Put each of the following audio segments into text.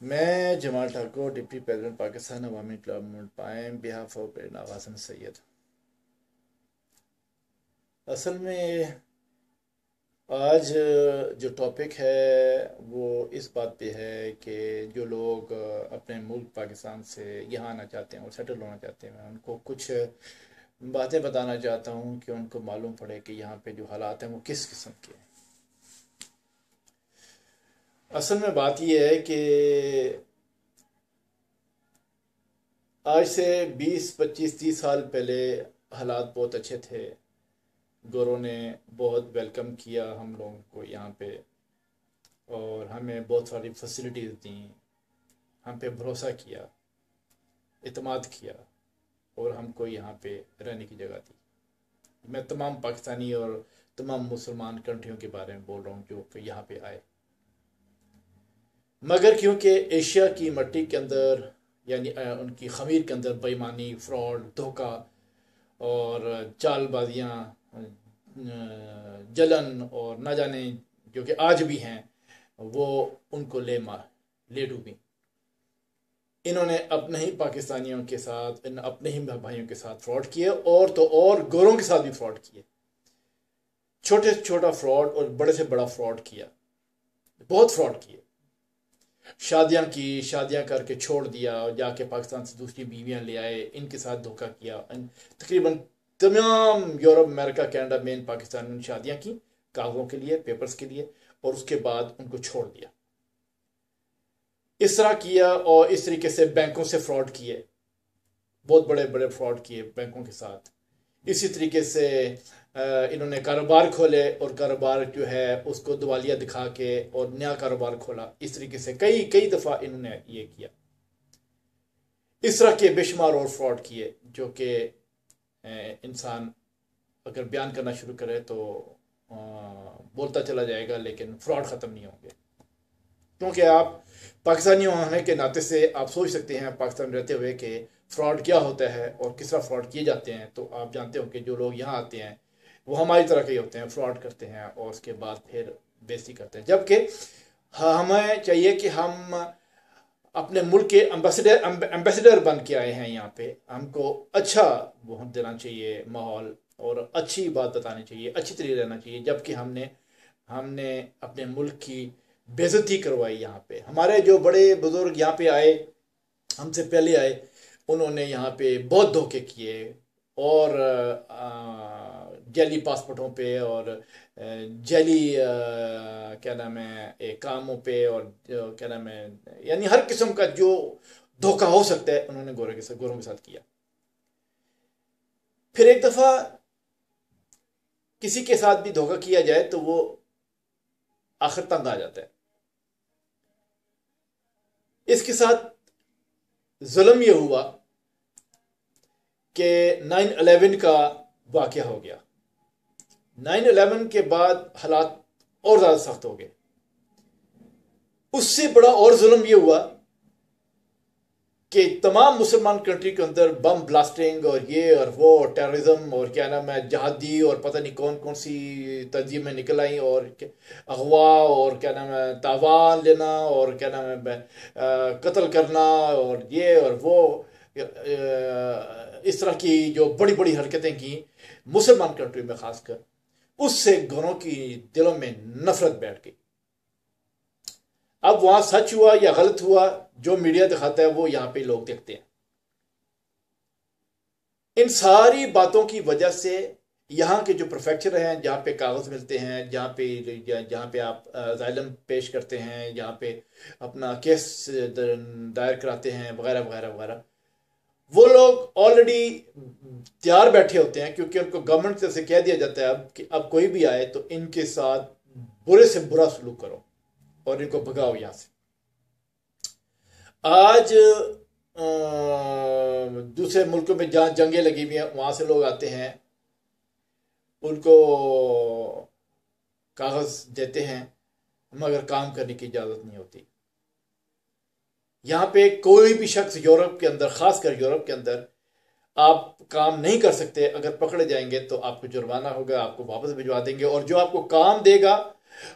मैं Jamal Thakur deputy president Pakistan Awami club पाए behalf of Prerna Hasan Syed. असल में आज जो टॉपिक है, वो इस बात पे है कि जो लोग अपने मुल्क पाकिस्तान से यहाँ आना चाहते हैं और सेटल होना चाहते हैं उनको कुछ बातें बताना चाहता हूँ कि उनको मालूम पड़े कि यहाँ पे जो हालात हैं, वो किस किस्म के हैं। असल में बात यह है कि आज से 20, 25, 30 साल पहले हालात बहुत अच्छे थे। गौरव ने बहुत वेलकम किया हम लोगों को यहाँ पे और हमें बहुत सारी फैसिलिटीज़ दी हम पे भरोसा किया इतमाद किया और हमको यहाँ पे रहने की जगह दी। मैं तमाम पाकिस्तानी और तमाम मुसलमान कंट्रियों के बारे में बोल रहा हूँ जो यहाँ पे आए। मगर क्योंकि एशिया की मट्टी के अंदर, यानी उनकी खमीर के अंदर बेईमानी, फ्रॉड, धोखा और चालबाजियाँ जलन और न जाने जो कि आज भी हैं, वो उनको ले मार, ले डूबी। इन्होंने अपने ही पाकिस्तानियों के साथ, इन अपने ही भाइयों के साथ फ्रॉड किए और तो और गोरों के साथ भी फ्रॉड किए। छोटे से छोटा फ्रॉड और बड़े से बड़ा फ्रॉड किया, बहुत फ्रॉड किए। शादियाँ की, शादियाँ करके छोड़ दिया जाके पाकिस्तान से दूसरी बीवियाँ ले आए, इनके साथ धोखा किया। तकरीबन तमाम यूरोप, अमेरिका, कनाडा, मेन पाकिस्तान में शादियाँ की कागजों के लिए, पेपर्स के लिए और उसके बाद उनको छोड़ दिया। इस तरह किया और इस तरीके से बैंकों से फ्रॉड किए। बहुत बड़े बड़े फ्रॉड किए बैंकों के साथ। इसी तरीके से इन्होंने कारोबार खोले और कारोबार जो है उसको दिवालिया दिखा के और नया कारोबार खोला। इस तरीके से कई कई दफ़ा इन्होंने ये किया। इस तरह के बेशुमार और फ्रॉड किए जो कि इंसान अगर बयान करना शुरू करे तो बोलता चला जाएगा, लेकिन फ्रॉड ख़त्म नहीं होंगे। क्योंकि आप पाकिस्तानी होने के नाते से आप सोच सकते हैं, पाकिस्तान रहते हुए कि फ्रॉड क्या होता है और किस तरह फ्रॉड किए जाते हैं तो आप जानते हो कि जो लोग यहाँ आते हैं, वो हमारी तरह के होते हैं, फ्रॉड करते हैं और उसके बाद फिर बेसी करते हैं। जबकि हमें चाहिए कि हम अपने मुल्क के एम्बेसडर एम्बेसडर बन के आए हैं यहाँ पे। हमको अच्छा वो देना चाहिए माहौल और अच्छी बात बतानी चाहिए, अच्छी तरीके रहना चाहिए। जबकि हमने हमने अपने मुल्क की बेजती करवाई यहाँ पे। हमारे जो बड़े बुज़ुर्ग यहाँ पे आए, हमसे पहले आए उन्होंने यहाँ पे बहुत धोखे किए और जैली पासपोर्टों पे और जैली क्या नाम है कामों पे और क्या नाम है, यानी हर किस्म का जो धोखा हो सकता है, उन्होंने गोरे के साथ, गोरों के साथ किया। फिर एक दफ़ा किसी के साथ भी धोखा किया जाए तो वो आखिर तंग आ जाता है। इसके साथ जुल्म ये हुआ कि नाइन अलेवन का वाक़ हो गया। नाइन अलेवन के बाद हालात और ज़्यादा सख्त हो गए। उससे बड़ा और जुल्म ये हुआ कि तमाम मुसलमान कंट्री के अंदर बम ब्लास्टिंग और ये और वो और टेररिज्म और क्या नाम है, जहादी और पता नहीं कौन कौन सी तंजीमें निकल आई और अगवा और क्या नाम है, तावान लेना और क्या नाम है कत्ल करना और ये और वो इस तरह की जो बड़ी बड़ी हरकतें की, मुसलमान कंट्री में खासकर, उससे घरों की दिलों में नफरत बैठ गई। अब वहाँ सच हुआ या गलत हुआ, जो मीडिया दिखाता है, वो यहाँ पे लोग देखते हैं। इन सारी बातों की वजह से यहाँ के जो प्रोफेक्चर हैं, जहाँ पे कागज़ मिलते हैं, जहाँ पे जहाँ पे आप जाइलम पेश करते हैं, जहाँ पे अपना केस दायर कराते हैं, वगैरह वगैरह वगैरह। वो लोग ऑलरेडी तैयार बैठे होते हैं क्योंकि उनको गवर्नमेंट से कह दिया जाता है अब कि अब कोई भी आए तो इनके साथ बुरे से बुरा सलूक करो और इनको भगाओ यहाँ से। आज दूसरे मुल्कों में जहाँ जंगें लगी हुई हैं, वहाँ से लोग आते हैं। उनको कागज़ देते हैं, मगर काम करने की इजाज़त नहीं होती। यहाँ पे कोई भी शख्स यूरोप के अंदर, खासकर यूरोप के अंदर, आप काम नहीं कर सकते। अगर पकड़े जाएँगे तो आपको जुर्माना होगा, आपको वापस भिजवा देंगे और जो आपको काम देगा,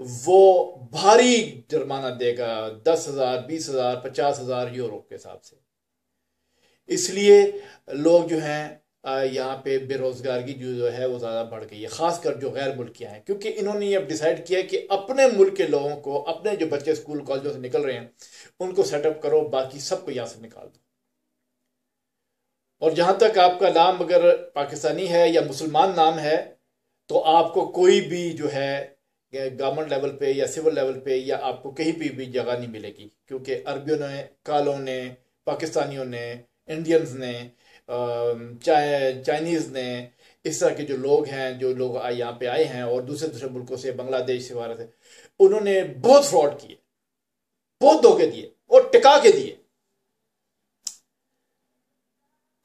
वो भारी जुर्माना देगा, दस हज़ार, बीस हज़ार, पचास हज़ार यूरोप के हिसाब से। इसलिए लोग जो हैं यहाँ पे बेरोजगारी जो जो है, वो ज़्यादा बढ़ गई है, ख़ासकर जो गैर मुल्कियाँ हैं। क्योंकि इन्होंने ये डिसाइड किया है कि अपने मुल्क के लोगों को, अपने जो बच्चे स्कूल, कॉलेजों से निकल रहे हैं उनको सेटअप करो, बाकी सबको यहाँ से निकाल दो। और जहाँ तक आपका नाम अगर पाकिस्तानी है या मुसलमान नाम है तो आपको कोई भी जो है गवर्नमेंट लेवल पे या सिविल लेवल पे या आपको कहीं भी भी जगह नहीं मिलेगी, क्योंकि अरबियों ने, कालों ने, पाकिस्तानियों ने इंडियंस ने चाइनीज़ ने, इस तरह के जो लोग हैं, जो लोग यहाँ पे आए हैं और दूसरे दूसरे मुल्कों से, बांग्लादेश से भारत से उन्होंने बहुत फ्रॉड किए। बहुत धोखे दिए और टिका के दिए।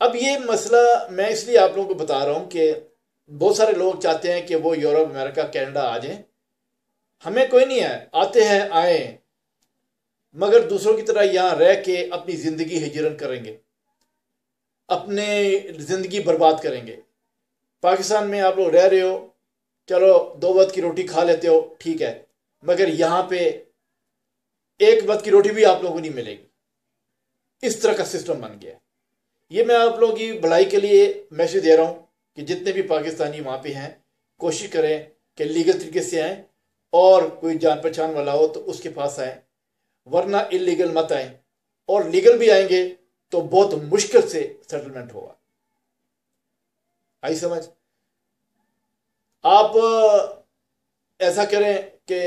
अब ये मसला मैं इसलिए आप लोगों को बता रहा हूँ कि बहुत सारे लोग चाहते हैं कि वो यूरोप, अमेरिका, कनाडा आ जाएँ। हमें कोई नहीं है, आते हैं, आए। मगर दूसरों की तरह यहाँ रह के अपनी ज़िंदगी हिजरन करेंगे। अपने ज़िंदगी बर्बाद करेंगे। पाकिस्तान में आप लोग रह रहे हो, चलो दो वक्त की रोटी खा लेते हो, ठीक है। मगर यहाँ पे एक वक्त की रोटी भी आप लोगों को नहीं मिलेगी। इस तरह का सिस्टम बन गया। ये मैं आप लोगों की भलाई के लिए मैसेज दे रहा हूँ कि जितने भी पाकिस्तानी वहाँ पे हैं, कोशिश करें कि लीगल तरीके से आए और कोई जान पहचान वाला हो तो उसके पास आए, वरना इलीगल मत आए। और लीगल भी आएँगे तो बहुत मुश्किल से सेटलमेंट होगा। आई समझ? आप ऐसा करें कि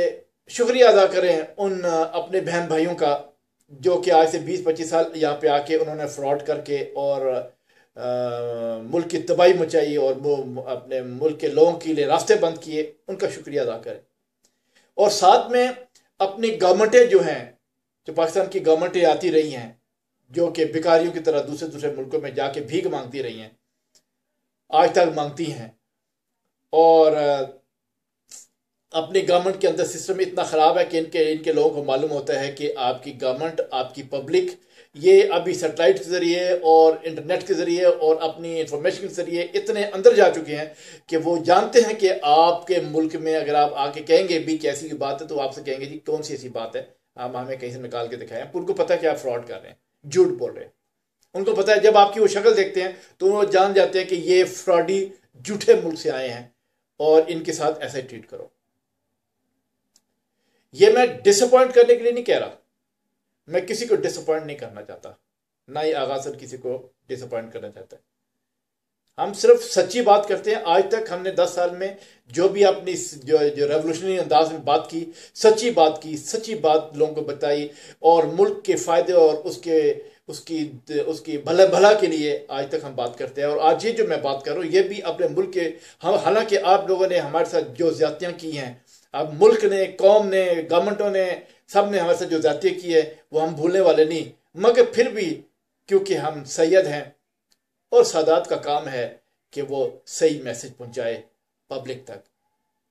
शुक्रिया अदा करें उन अपने बहन भाइयों का जो कि आज से 20-25 साल यहाँ पे आके उन्होंने फ्रॉड करके और आ, मुल्क की तबाही मचाई और अपने मुल्क के लोगों के लिए रास्ते बंद किए उनका शुक्रिया अदा करें। और साथ में अपनी गवर्नमेंटें जो हैं जो पाकिस्तान की गवर्नमेंटें आती रही हैं जो कि भिकारियों की तरह दूसरे दूसरे मुल्कों में जाके भीख मांगती रही हैं आज तक मांगती हैं। और अपनी गवर्नमेंट के अंदर सिस्टम इतना ख़राब है कि इनके इनके लोगों को मालूम होता है कि आपकी गवर्नमेंट आपकी पब्लिक ये अभी सेटेलाइट के ज़रिए और इंटरनेट के ज़रिए और अपनी इंफॉर्मेशन के ज़रिए इतने अंदर जा चुके हैं कि वो जानते हैं कि आपके मुल्क में अगर आप आके कहेंगे भी कैसी की बात है तो आपसे कहेंगे, जी, कौन सी ऐसी बात है? आप हमें कहीं से निकाल के दिखाएँ। उनको पता है कि आप फ्रॉड कर रहे हैं, झूठ बोल रहे हैं। उनको पता है, जब आपकी वो शक्ल देखते हैं तो वो जान जाते हैं कि ये फ्रॉडी झूठे मुल्क से आए हैं और इनके साथ ऐसे ट्रीट करो। ये मैं डिसअपॉइंट करने के लिए नहीं कह रहा। मैं किसी को डिसअपॉइंट नहीं करना चाहता। ना ही आगाज़ किसी को डिसअपॉइंट करना चाहता है। हम सिर्फ़ सच्ची बात करते हैं। आज तक हमने दस साल में जो भी अपनी जो जो रेवोल्यूशनरी अंदाज में बात की, सच्ची बात की, सच्ची बात लोगों को बताई और मुल्क के फ़ायदे और उसके, उसकी उसकी भला भला के लिए आज तक हम बात करते हैं। और आज ये जो मैं बात कर रहा हूँ, ये भी अपने मुल्क के हम हालाँकि आप लोगों ने हमारे साथ जो ज्यादतियाँ की हैं अब मुल्क ने, कौम ने गवर्नमेंटों ने, सबने हमारे साथ जो जाती की है, वो हम भूलने वाले नहीं। मगर फिर भी, क्योंकि हम सैयद हैं, और सादात का काम है कि वो सही मैसेज पहुँचाए पब्लिक तक।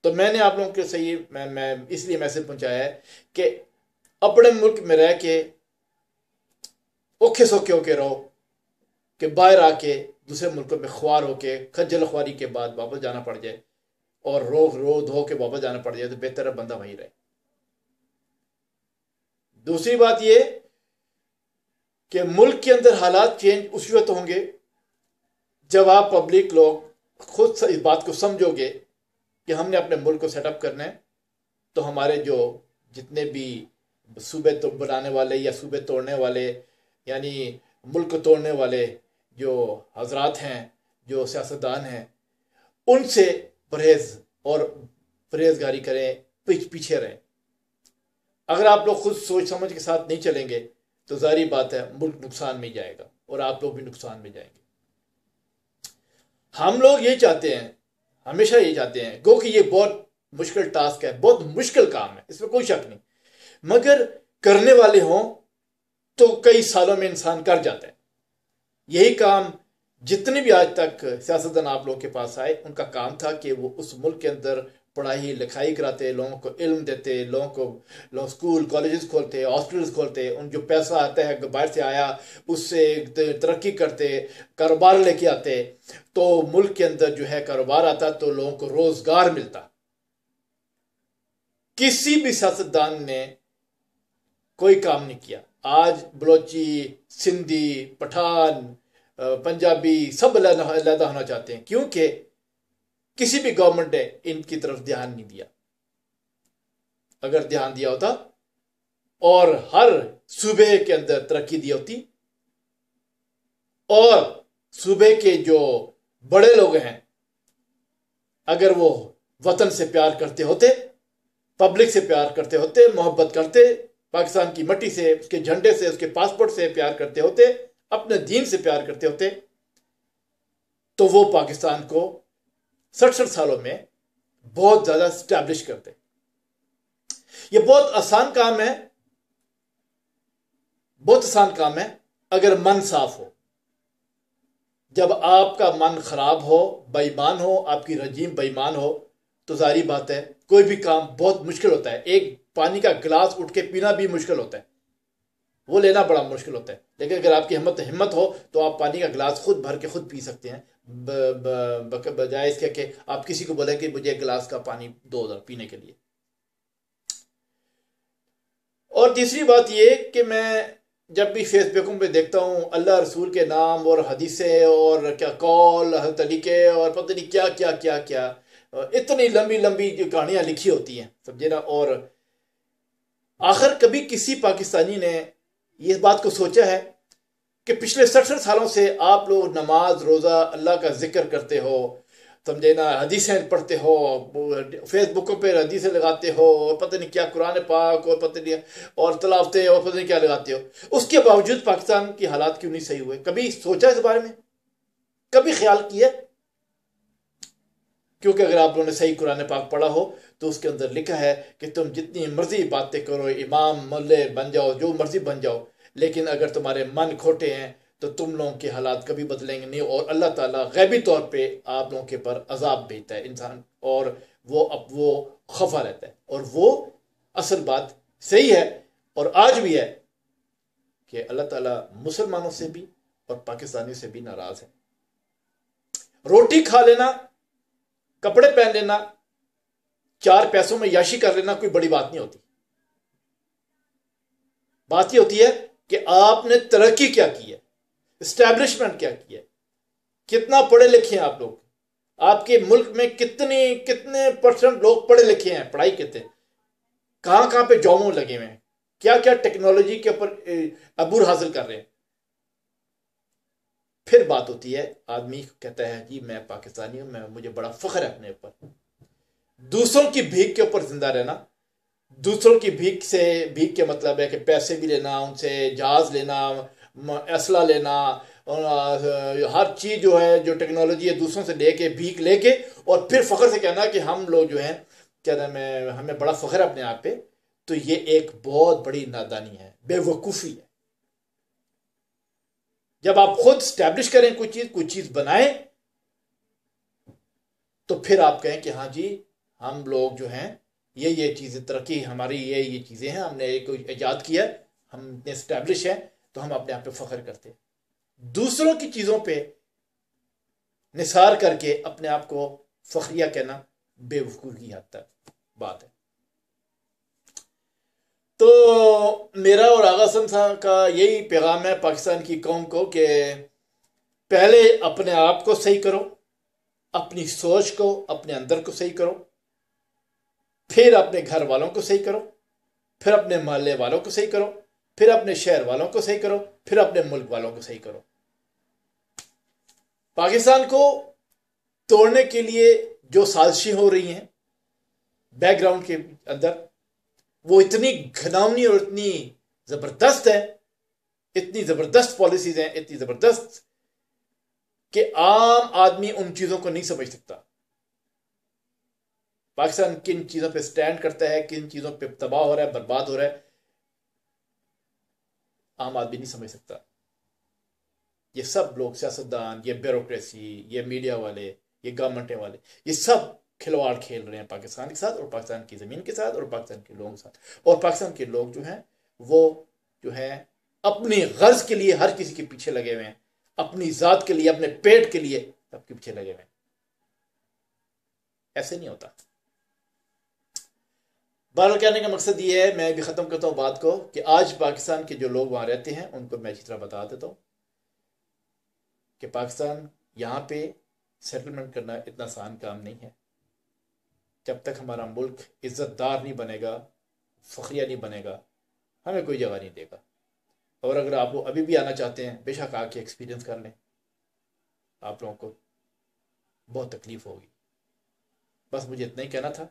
तो मैंने आप लोगों के सही, मैं मैं इसलिए मैसेज पहुँचाया है कि अपने मुल्क में रह के औखे सौखे होके रहो, कि बाहर आके दूसरे मुल्कों में ख्वार होके, खज्जल ख्वारी के बाद वापस जाना पड़ जाए। और रो रो धो के वापस जाना पड़ जाए तो बेहतर है बंदा वहीं रहे। दूसरी बात ये कि मुल्क के अंदर हालात चेंज उसी वक्त होंगे जब आप पब्लिक लोग खुद इस बात को समझोगे कि हमने अपने मुल्क को सेटअप करना है तो हमारे जो जितने भी सूबे तो बनाने वाले या सूबे तोड़ने वाले, यानी मुल्क को तोड़ने वाले जो हजरात हैं, जो सियासतदान हैं, उनसे परहेज और परहेजगारी करें पीछ पीछे रहें। अगर आप लोग खुद सोच समझ के साथ नहीं चलेंगे तो जारी बात है, मुल्क नुकसान में जाएगा और आप लोग भी नुकसान में जाएँगे। हम लोग ये चाहते हैं, हमेशा ये चाहते हैं, गो कि ये बहुत मुश्किल टास्क है, बहुत मुश्किल काम है, इसमें कोई शक नहीं। मगर करने वाले हों तो कई सालों में इंसान कर जाता है। यही काम जितने भी आज तक सियासतदान आप लोगों के पास आए, उनका काम था कि वो उस मुल्क के अंदर पढ़ाई, लिखाई कराते, लोगों को इल्म देते, लोगों को, लोग स्कूल, कॉलेजेस खोलते, हॉस्पिटल्स खोलते उन जो पैसा आता है बाहर से आया, उससे तरक्की करते, कारोबार लेके आते तो मुल्क के अंदर जो है कारोबार आता तो लोगों को रोज़गार मिलता। किसी भी सियासतदान ने कोई काम नहीं किया। आज बलोची, सिंधी, पठान पंजाबी सब अलहदा होना चाहते हैं, क्योंकि किसी भी गवर्नमेंट ने इनकी तरफ़ ध्यान नहीं दिया। अगर ध्यान दिया होता, और हर सूबे के अंदर तरक्की दी होती, और सूबे के जो बड़े लोग हैं, अगर वो वतन से प्यार करते होते पब्लिक से प्यार करते होते, मोहब्बत करते, पाकिस्तान की मट्टी से, उसके झंडे से, उसके पासपोर्ट से प्यार करते होते अपने दीन से प्यार करते होते तो वो पाकिस्तान को सड़सठ सालों में बहुत ज़्यादा स्टैब्लिश करते। ये बहुत आसान काम है, बहुत आसान काम है, अगर मन साफ़ हो। जब आपका मन खराब हो, बेईमान हो, आपकी रजीम बेईमान हो तो सारी बात है, कोई भी काम बहुत मुश्किल होता है। एक पानी का गिलास उठ के पीना भी मुश्किल होता है। वो लेना बड़ा मुश्किल होता है। लेकिन अगर आपकी हिम्मत हिम्मत हो तो आप पानी का गिलास खुद भर के खुद पी सकते हैं। बजाय इसके कि आप किसी को बोले कि मुझे एक गिलास का पानी दो उधर पीने के लिए। और तीसरी बात ये कि मैं जब भी फेसबुकों पे देखता हूँ, अल्लाह रसूल के नाम और हदीसें और क्या कॉल तरीके और पता नहीं क्या क्या क्या क्या, इतनी लंबी लंबी कहानियाँ लिखी होती हैं, समझे ना? और आखिर कभी किसी पाकिस्तानी ने ये बात को सोचा है कि पिछले सड़सठ सालों से आप लोग नमाज़, रोज़ा, अल्लाह का ज़िक्र करते हो, समझे ना, हदीसें पढ़ते हो, फेसबुकों पे हदीसें लगाते हो, और पता नहीं क्या कुरान पाक, और पता नहीं, और तलावते, और पता नहीं क्या लगाते हो। उसके बावजूद पाकिस्तान की हालात क्यों नहीं सही हुए? कभी सोचा इस बारे में? कभी ख्याल किया? क्योंकि अगर आप लोगों ने सही कुरान पाक पढ़ा हो तो उसके अंदर लिखा है कि तुम जितनी मर्ज़ी बातें करो, इमाम मल्ले बन जाओ, जो मर्ज़ी बन जाओ, लेकिन अगर तुम्हारे मन खोटे हैं तो तुम लोगों के हालात कभी बदलेंगे नहीं और अल्लाह ताला गैबी तौर पे आप लोगों के पर अजाब भेजता है इंसान, और वो अब वो खफा रहता है। और वो असल बात सही है, और आज भी है कि अल्लाह ताला मुसलमानों से भी और पाकिस्तानियों से भी नाराज़ है। रोटी खा लेना कपड़े पहन लेना, चार पैसों में याशी कर लेना, कोई बड़ी बात नहीं होती। बात यह होती है कि आपने तरक्की क्या की है? स्टैब्लिशमेंट क्या की है? कितना पढ़े लिखे हैं आप लोग? आपके मुल्क में कितने कितने परसेंट लोग पढ़े लिखे हैं, पढ़ाई करते कहाँ कहाँ पे जॉबों लगे हुए हैं? क्या क्या टेक्नोलॉजी के ऊपर अबूर हासिल कर रहे हैं? फिर बात होती है, आदमी कहता है, जी, मैं पाकिस्तानी हूँ, मैं, मुझे बड़ा फख्र है अपने ऊपर। दूसरों की भीख के ऊपर ज़िंदा रहना, दूसरों की भीख से, भीख के मतलब है कि पैसे भी लेना, उनसे जहाज़ लेना असला लेना हर चीज़ जो है, जो टेक्नोलॉजी है, दूसरों से लेके, भीख लेके, और फिर फ़ख्र से कहना कि हम लोग जो हैं, क्या नाम है, हमें बड़ा फ़ख्र है अपने आप पे। तो ये एक बहुत बड़ी नादानी है, बेवकूफ़ी है। जब आप खुद स्टैब्लिश करें कोई चीज़ कोई चीज़ बनाएँ तो फिर आप कहें कि हाँ जी, हम लोग जो हैं, ये ये चीज़ें, तरक्की हमारी, ये ये चीज़ें हैं, हमने एक ईजाद किया हम इतने स्टैब्लिश हैं तो हम अपने आप पे फख्र करते हैं। दूसरों की चीज़ों पे निसार करके अपने आप को फख्रिया कहना बेवकूफ़ की हद तक बात है। तो मेरा और आगा साहब का यही पैगाम है पाकिस्तान की कौम को कि पहले अपने आप को सही करो, अपनी सोच को अपने अंदर को सही करो, फिर अपने घर वालों को सही करो, फिर अपने मोहल्ले वालों को सही करो, फिर अपने शहर वालों को सही करो, फिर अपने मुल्क वालों को सही करो। पाकिस्तान को तोड़ने के लिए जो साजिशें हो रही हैं बैकग्राउंड के अंदर वो इतनी घनावनी और इतनी ज़बरदस्त है, इतनी ज़बरदस्त पॉलिसीज़ हैं, इतनी ज़बरदस्त कि आम आदमी उन चीज़ों को नहीं समझ सकता। पाकिस्तान किन चीज़ों पे स्टैंड करता है, किन चीज़ों पे तबाह हो रहा है, बर्बाद हो रहा है, आम आदमी नहीं समझ सकता। ये सब लोग सियासतदान, ये ब्यूरोक्रेसी ये मीडिया वाले, ये गवर्नमेंटें वाले, ये सब खिलवाड़ खेल रहे हैं पाकिस्तान के साथ और पाकिस्तान की ज़मीन के साथ और पाकिस्तान के लोगों के साथ। और पाकिस्तान के लोग जो हैं, वो जो है, अपनी गर्ज के लिए हर किसी के पीछे लगे हुए हैं। अपनी ज़ात के लिए, अपने पेट के लिए सबके पीछे लगे हुए हैं। ऐसे नहीं होता। बहरहाल कहने का मकसद ये है, मैं भी ख़त्म करता हूँ बात को, कि आज पाकिस्तान के जो लोग वहाँ रहते हैं, उनको मैं अच्छी तरह बता देता हूँ कि पाकिस्तान यहाँ पे सेटलमेंट करना इतना आसान काम नहीं है। जब तक हमारा मुल्क इज़्ज़तदार नहीं बनेगा, फ़खरिया नहीं बनेगा, हमें कोई जगह नहीं देगा। और अगर आप लोग अभी भी आना चाहते हैं, बेशक आके एक्सपीरियंस कर लें। आप लोगों को बहुत तकलीफ़ होगी। बस मुझे इतना ही कहना था।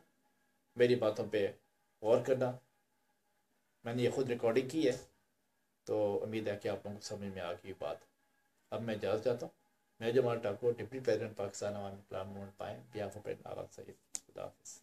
मेरी बातों पे गौर करना। मैंने ये खुद रिकॉर्डिंग की है तो उम्मीद है कि आप लोगों को समझ में आ गई बात। अब मैं इजाज़त चाहता हूँ। मैं जमाल ठाकुर, डिप्टी प्रेसिडेंट, पाकिस्तान पाए बिहाफ ऑफ़ खुदा हाफिज़